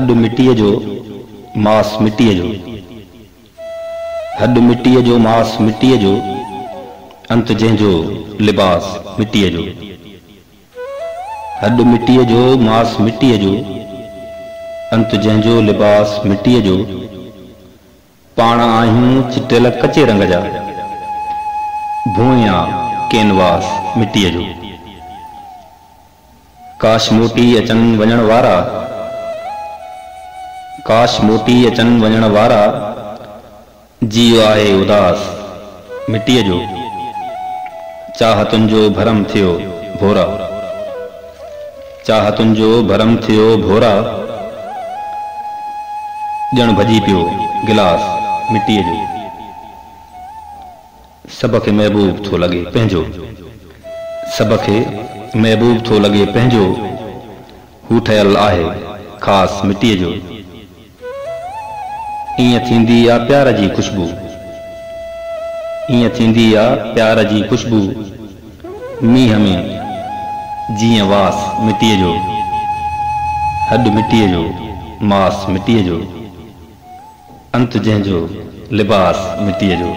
मिटीअ जो मास मिटीअ जो हॾु मिटीअ जो मास मिटीअ जो अंत जंहिंजो लिबास मिटीअ जो हॾ मिटीअ जो मास मिटीअ जो अंत जंहिंजो लिबास मिटीअ जो पाण आहियूं चिटियल कचे रंग जा भूया केनवास मिटीअ जो काश मोटी अचनि वञण वारा काश मोटी अचन वजन वारा जीव आए उदास मिट्टी जो चाहतुनि जो भरम थियो भोरा चाहतुनि जो भरम थियो भोरा जण भजी पियो गिलास मिट्टी जो सभ खे महबूब थो लगे पंहिंजो सभ खे महबूब थो लॻे पंहिंजो हू आए खास मिट्टी मिटीअ जो ईअं थींदी आहे प्यार जी ख़ुशबू ईअं थींदी आहे प्यार जी ख़ुशबू मींहं में जीअं वास मिटीअ जो हॾु मिटीअ जो मास मिटीअ जो अंत जंहिंजो लिबास मिटीअ जो